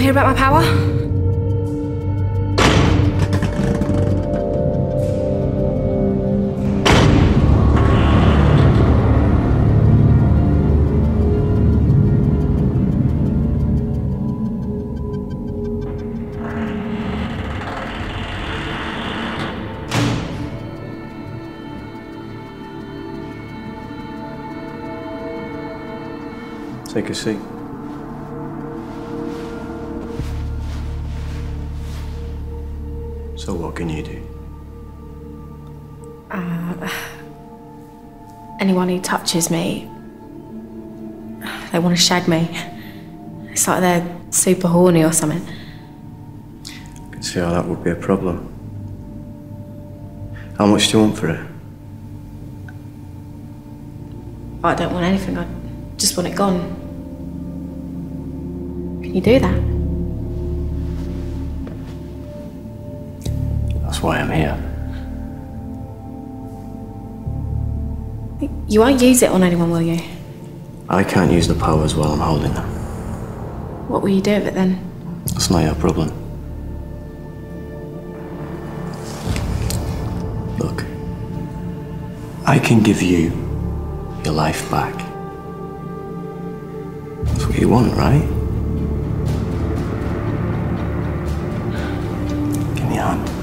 hear about my power? Take a seat. So, what can you do? Uh, anyone who touches me, they want to shag me. It's like they're super horny or something. I can see how that would be a problem. How much do you want for it? I don't want anything, I just want it gone. Can you do that? That's why I'm here. You won't use it on anyone, will you? I can't use the powers while I'm holding them. What will you do with it then? That's not your problem. Look, I can give you your life back. That's what you want, right? Give me a hand.